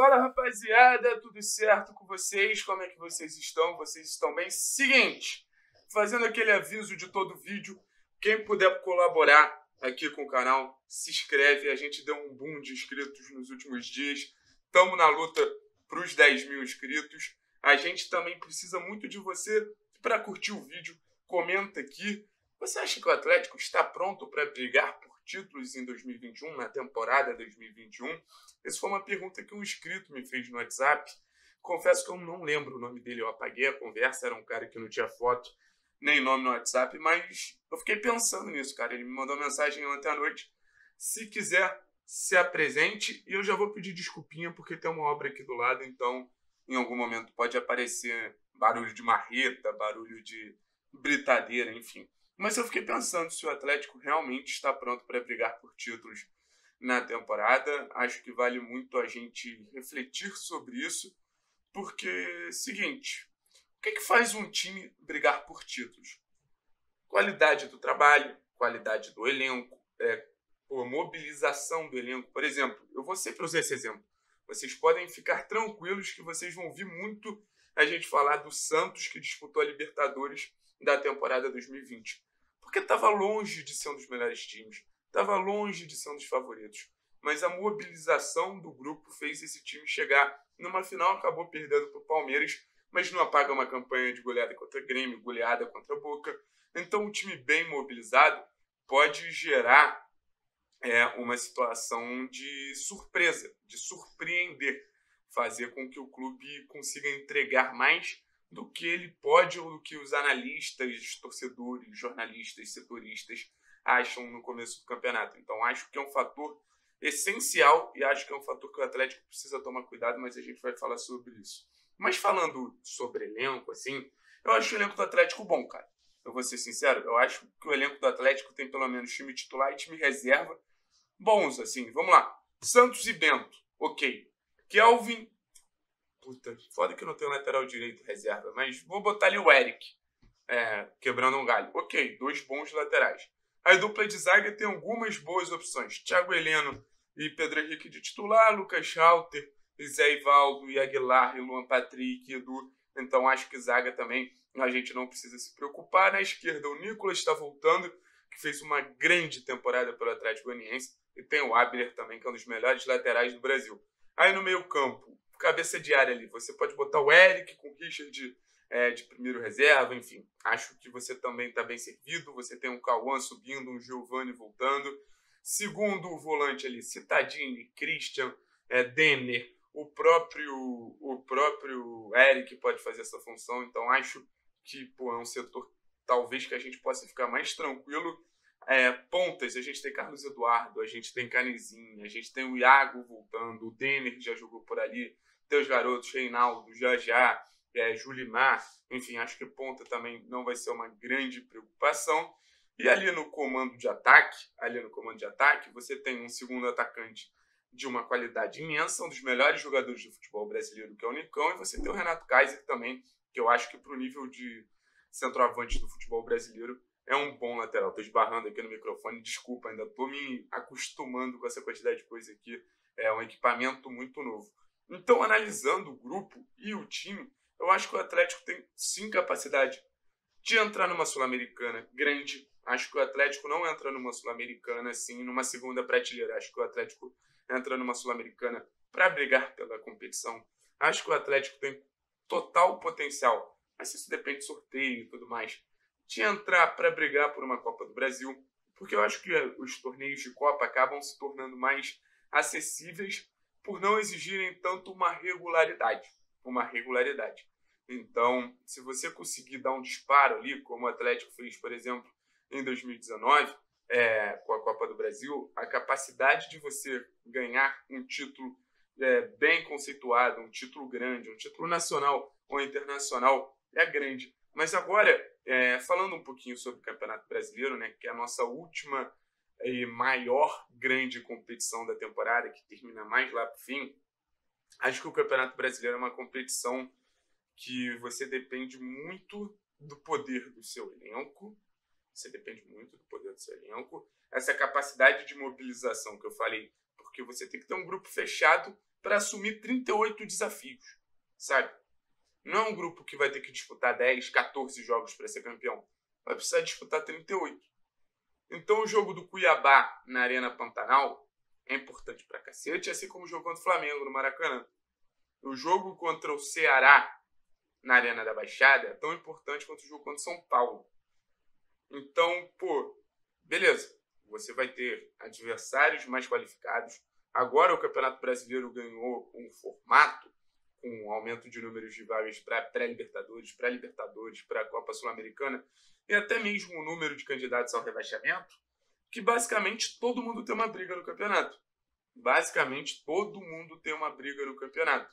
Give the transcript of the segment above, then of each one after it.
Fala rapaziada, tudo certo com vocês? Como é que vocês estão? Vocês estão bem? Seguinte, fazendo aquele aviso de todo vídeo, quem puder colaborar aqui com o canal, se inscreve. A gente deu um boom de inscritos nos últimos dias. Estamos na luta para os 10 mil inscritos. A gente também precisa muito de você para curtir o vídeo. Comenta aqui. Você acha que o Atlético está pronto para brigar por títulos em 2021, na temporada 2021? Essa foi uma pergunta que um inscrito me fez no WhatsApp. Confesso que eu não lembro o nome dele, eu apaguei a conversa, era um cara que não tinha foto nem nome no WhatsApp, mas eu fiquei pensando nisso, cara. Ele me mandou mensagem ontem à noite. Se quiser, se apresente e eu já vou pedir desculpinha porque tem uma obra aqui do lado, então em algum momento pode aparecer barulho de marreta, barulho de britadeira, enfim. Mas eu fiquei pensando se o Atlético realmente está pronto para brigar por títulos na temporada. Acho que vale muito a gente refletir sobre isso, porque, seguinte, o que, que faz um time brigar por títulos? Qualidade do trabalho, qualidade do elenco, é, mobilização do elenco. Por exemplo, eu vou sempre usar esse exemplo. Vocês podem ficar tranquilos que vocês vão ouvir muito a gente falar do Santos que disputou a Libertadores da temporada 2020 porque estava longe de ser um dos melhores times, estava longe de ser um dos favoritos. Mas a mobilização do grupo fez esse time chegar numa final, acabou perdendo para o Palmeiras, mas não apaga uma campanha de goleada contra Grêmio, goleada contra Boca. Então, um time bem mobilizado pode gerar é, uma situação de surpresa, de surpreender, fazer com que o clube consiga entregar mais do que ele pode ou do que os analistas, torcedores, jornalistas, setoristas acham no começo do campeonato. Então acho que é um fator essencial e acho que é um fator que o Atlético precisa tomar cuidado, mas a gente vai falar sobre isso. Mas falando sobre elenco, assim, eu acho o elenco do Atlético bom, cara. Eu vou ser sincero, eu acho que o elenco do Atlético tem pelo menos time titular e time reserva bons, assim. Vamos lá. Santos e Bento, ok. Kelvin Puta, foda que não tem lateral direito reserva, mas vou botar ali o Eric, é, quebrando um galho. Ok, dois bons laterais. A dupla de zaga tem algumas boas opções. Thiago Heleno e Pedro Henrique de titular, Lucas Schalter, Zé Ivaldo e Aguilar e Luan Patrick e Edu. Então acho que zaga também a gente não precisa se preocupar. Na esquerda, o Nicolas está voltando, que fez uma grande temporada pelo Atlético Goianiense. E tem o Abner também, que é um dos melhores laterais do Brasil. Aí no meio campo, cabeça de área ali. Você pode botar o Eric com o Richard é, de primeiro reserva, enfim. Acho que você também está bem servido. Você tem um Cauã subindo, um Giovanni voltando. Segundo o volante ali, Citadini, Christian, é, Denner, o próprio, o próprio Eric pode fazer essa função. Então acho que pô, é um setor talvez que a gente possa ficar mais tranquilo. É, pontas, a gente tem Carlos Eduardo, a gente tem Canezinho, a gente tem o Iago voltando, o Denner já jogou por ali teus garotos, Reinaldo, Jajá, é, Julimar, enfim, acho que ponta também não vai ser uma grande preocupação. E ali no comando de ataque, ali no comando de ataque, você tem um segundo atacante de uma qualidade imensa, um dos melhores jogadores do futebol brasileiro, que é o Nicão, e você tem o Renato Kaiser também, que eu acho que para o nível de centroavante do futebol brasileiro é um bom lateral. Estou esbarrando aqui no microfone, desculpa, ainda estou me acostumando com essa quantidade de coisa aqui. É um equipamento muito novo. Então, analisando o grupo e o time, eu acho que o Atlético tem sim capacidade de entrar numa Sul-Americana grande. Acho que o Atlético não entra numa Sul-Americana assim, numa segunda prateleira. Acho que o Atlético entra numa Sul-Americana para brigar pela competição. Acho que o Atlético tem total potencial, mas isso depende de sorteio e tudo mais, de entrar para brigar por uma Copa do Brasil, porque eu acho que os torneios de Copa acabam se tornando mais acessíveis por não exigirem tanto uma regularidade, uma regularidade. Então, se você conseguir dar um disparo ali, como o Atlético fez, por exemplo, em 2019, é, com a Copa do Brasil, a capacidade de você ganhar um título é, bem conceituado, um título grande, um título nacional ou internacional é grande. Mas agora, é, falando um pouquinho sobre o Campeonato Brasileiro, né, que é a nossa última e maior grande competição da temporada, que termina mais lá para o fim, acho que o Campeonato Brasileiro é uma competição que você depende muito do poder do seu elenco, você depende muito do poder do seu elenco, essa capacidade de mobilização que eu falei, porque você tem que ter um grupo fechado para assumir 38 desafios, sabe? Não é um grupo que vai ter que disputar 10, 14 jogos para ser campeão. Vai precisar disputar 38. Então o jogo do Cuiabá na Arena Pantanal é importante pra cacete, assim como o jogo contra o Flamengo no Maracanã. O jogo contra o Ceará na Arena da Baixada é tão importante quanto o jogo contra o São Paulo. Então, pô, beleza. Você vai ter adversários mais qualificados. Agora o Campeonato Brasileiro ganhou um formato com um aumento de números de vagas para pré-libertadores, pré-libertadores, para a Copa Sul-Americana e até mesmo o número de candidatos ao rebaixamento, que basicamente todo mundo tem uma briga no campeonato. Basicamente todo mundo tem uma briga no campeonato.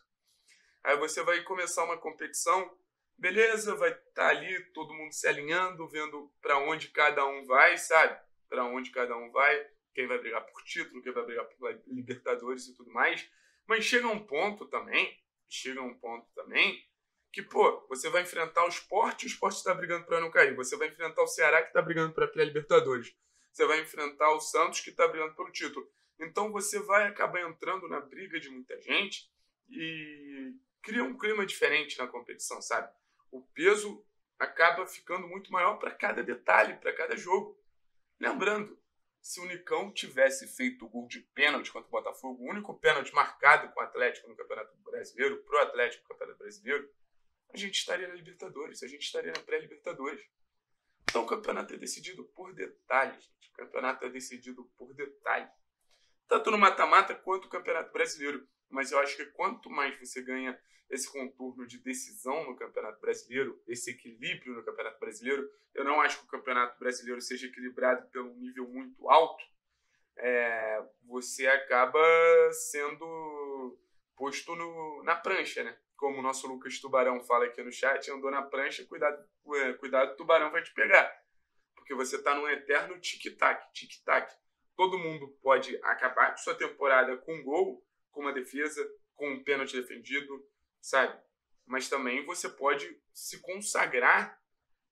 Aí você vai começar uma competição, beleza, vai estar tá ali todo mundo se alinhando, vendo para onde cada um vai, sabe? Para onde cada um vai, quem vai brigar por título, quem vai brigar por Libertadores e tudo mais. Mas chega um ponto também, chega um ponto também que, pô, você vai enfrentar o esporte o esporte está brigando para não cair. Você vai enfrentar o Ceará que está brigando para a Libertadores. Você vai enfrentar o Santos que está brigando pelo título. Então você vai acabar entrando na briga de muita gente e cria um clima diferente na competição, sabe? O peso acaba ficando muito maior para cada detalhe, para cada jogo. Lembrando, se o Nicão tivesse feito o gol de pênalti contra o Botafogo, o único pênalti marcado com o Atlético no Campeonato Brasileiro, pro Atlético no Campeonato Brasileiro, a gente estaria na Libertadores, a gente estaria na pré-Libertadores. Então o campeonato é decidido por detalhes, gente. O campeonato é decidido por detalhe. Tanto no mata-mata quanto no Campeonato Brasileiro. Mas eu acho que quanto mais você ganha esse contorno de decisão no Campeonato Brasileiro, esse equilíbrio no Campeonato Brasileiro, eu não acho que o Campeonato Brasileiro seja equilibrado pelo nível muito alto. É, você acaba sendo posto no, na prancha, né? Como o nosso Lucas Tubarão fala aqui no chat, andou na prancha, cuidado, é, cuidado, o tubarão vai te pegar. Porque você está num eterno tic-tac, tic-tac. Todo mundo pode acabar sua temporada com um gol, com uma defesa, com um pênalti defendido, sabe? Mas também você pode se consagrar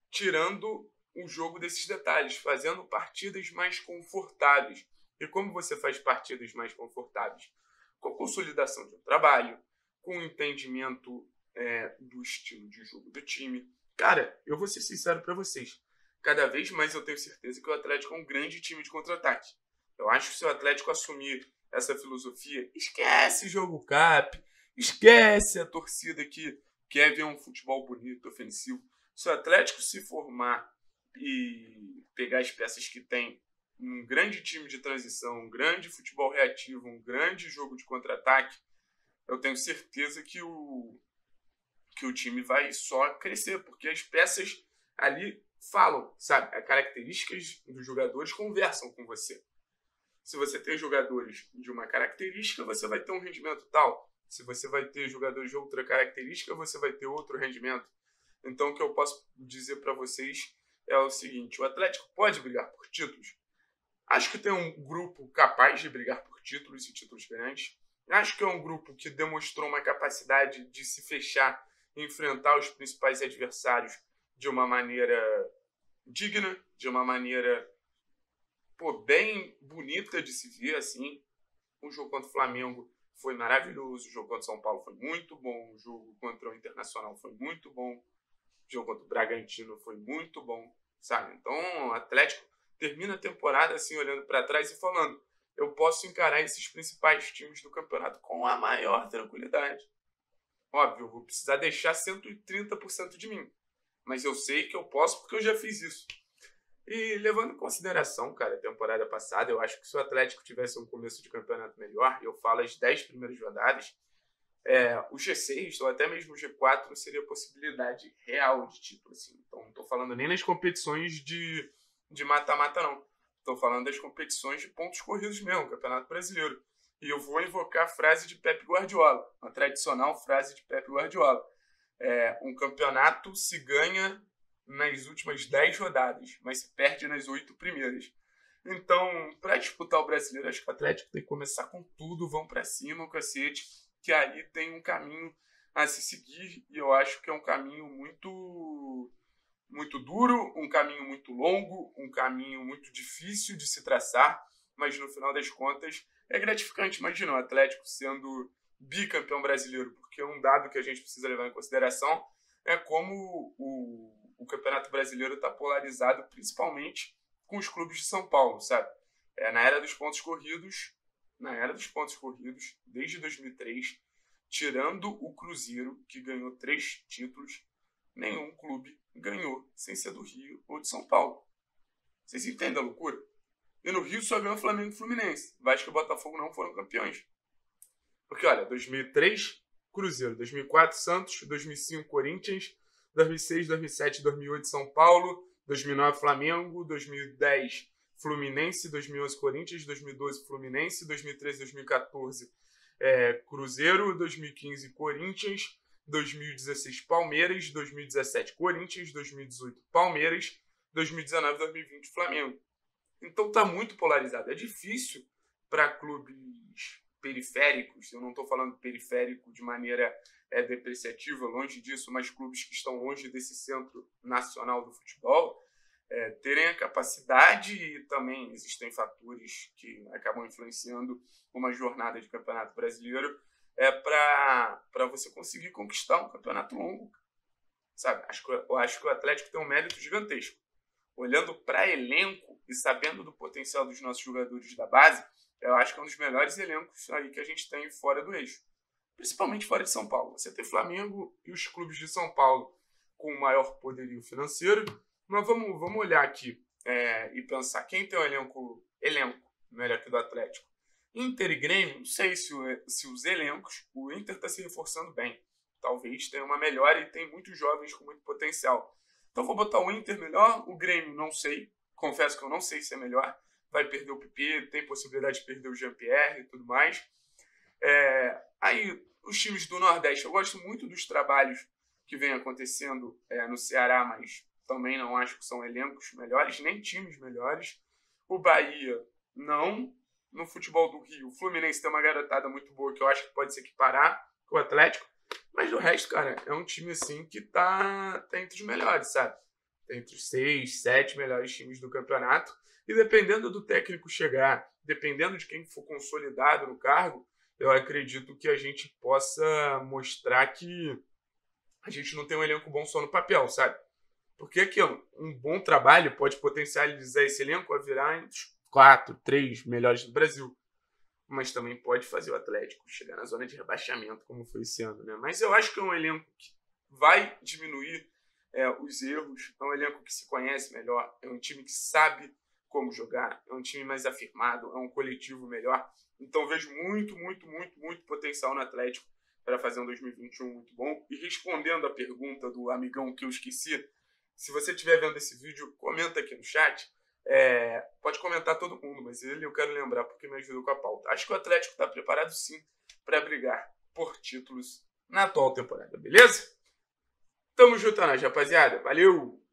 tirando o jogo desses detalhes, fazendo partidas mais confortáveis. E como você faz partidas mais confortáveis? Com a consolidação de um trabalho, com o entendimento é, do estilo de jogo do time. Cara, eu vou ser sincero para vocês. Cada vez mais eu tenho certeza que o Atlético é um grande time de contra-ataque. Eu acho que se o Atlético assumir essa filosofia, esquece jogo cap, esquece a torcida que quer ver um futebol bonito, ofensivo. Se o Atlético se formar e pegar as peças que tem um grande time de transição, um grande futebol reativo, um grande jogo de contra-ataque, eu tenho certeza que o, que o time vai só crescer, porque as peças ali falam, sabe? As características dos jogadores conversam com você. Se você tem jogadores de uma característica, você vai ter um rendimento tal. Se você vai ter jogadores de outra característica, você vai ter outro rendimento. Então, o que eu posso dizer para vocês é o seguinte: o Atlético pode brigar por títulos? Acho que tem um grupo capaz de brigar por títulos e títulos grandes. Acho que é um grupo que demonstrou uma capacidade de se fechar enfrentar os principais adversários de uma maneira digna, de uma maneira pô, bem bonita de se ver assim. O jogo contra o Flamengo foi maravilhoso, o jogo contra o São Paulo foi muito bom, o jogo contra o Internacional foi muito bom, o jogo contra o Bragantino foi muito bom, sabe? Então, o Atlético termina a temporada assim olhando para trás e falando: eu posso encarar esses principais times do campeonato com a maior tranquilidade. Óbvio, eu vou precisar deixar 130% de mim. Mas eu sei que eu posso porque eu já fiz isso. E levando em consideração, cara, a temporada passada, eu acho que se o Atlético tivesse um começo de campeonato melhor, eu falo as 10 primeiras rodadas, é, o G6 ou até mesmo o G4 seria possibilidade real de título. Assim. Então, não estou falando nem nas competições de mata-mata, não. Estou falando das competições de pontos corridos mesmo, Campeonato Brasileiro. E eu vou invocar a frase de Pep Guardiola, uma tradicional frase de Pep Guardiola. É, um campeonato se ganha nas últimas 10 rodadas, mas se perde nas oito primeiras. Então, para disputar o brasileiro, acho que o Atlético tem que começar com tudo, vão para cima, o cacete, que aí tem um caminho a se seguir, e eu acho que é um caminho muito muito duro, um caminho muito longo, um caminho muito difícil de se traçar, mas no final das contas é gratificante. Imagina o Atlético sendo bicampeão brasileiro, porque um dado que a gente precisa levar em consideração é como o, o Campeonato Brasileiro está polarizado, principalmente com os clubes de São Paulo, sabe? É, na era dos pontos corridos, na era dos pontos corridos, desde 2003, tirando o Cruzeiro, que ganhou três títulos, nenhum clube ganhou sem ser do Rio ou de São Paulo. Vocês entendem a loucura? E no Rio só ganhou Flamengo e Fluminense. Vasco e Botafogo não foram campeões. Porque, olha, 2003, Cruzeiro. 2004, Santos. 2005, Corinthians. 2006, 2007, 2008, São Paulo. 2009, Flamengo. 2010, Fluminense. 2011, Corinthians. 2012, Fluminense. 2013, 2014, é, Cruzeiro. 2015, Corinthians. 2016, Palmeiras. 2017, Corinthians. 2018, Palmeiras. 2019, 2020, Flamengo. Então tá muito polarizado. É difícil para clubes periféricos, eu não estou falando periférico de maneira é, depreciativa, longe disso, mas clubes que estão longe desse centro nacional do futebol, é, terem a capacidade e também existem fatores que acabam influenciando uma jornada de campeonato brasileiro é para você conseguir conquistar um campeonato longo. Sabe? Acho que, eu acho que o Atlético tem um mérito gigantesco olhando para elenco e sabendo do potencial dos nossos jogadores da base, eu acho que é um dos melhores elencos aí que a gente tem fora do eixo. Principalmente fora de São Paulo. Você tem Flamengo e os clubes de São Paulo com maior poderio financeiro. Mas vamos, vamos olhar aqui é, e pensar quem tem um elenco, elenco melhor que o do Atlético. Inter e Grêmio, não sei se, o, se os elencos, o Inter está se reforçando bem. Talvez tenha uma melhora e tem muitos jovens com muito potencial. Então vou botar o Inter melhor, o Grêmio não sei, confesso que eu não sei se é melhor. Vai perder o PP, tem possibilidade de perder o Jean-Pierre e tudo mais. É, aí, os times do Nordeste, eu gosto muito dos trabalhos que vem acontecendo é, no Ceará, mas também não acho que são elencos melhores, nem times melhores. O Bahia, não. No futebol do Rio, o Fluminense tem uma garotada muito boa que eu acho que pode se equiparar com o Atlético. Mas o resto, cara, é um time assim que tá, tá entre os melhores, sabe? Tá entre os seis, sete melhores times do campeonato. E dependendo do técnico chegar, dependendo de quem for consolidado no cargo, eu acredito que a gente possa mostrar que a gente não tem um elenco bom só no papel, sabe? Porque aqui, um bom trabalho pode potencializar esse elenco a virar entre os quatro, três melhores do Brasil mas também pode fazer o Atlético chegar na zona de rebaixamento, como foi esse ano. Né? Mas eu acho que é um elenco que vai diminuir é, os erros, é um elenco que se conhece melhor, é um time que sabe como jogar, é um time mais afirmado, é um coletivo melhor. Então vejo muito, muito, muito, muito potencial no Atlético para fazer um 2021 muito bom. E respondendo a pergunta do amigão que eu esqueci, se você estiver vendo esse vídeo, comenta aqui no chat é, pode comentar todo mundo, mas ele eu quero lembrar porque me ajudou com a pauta. Acho que o Atlético está preparado sim para brigar por títulos na atual temporada, beleza? Tamo junto, rapaziada. Valeu!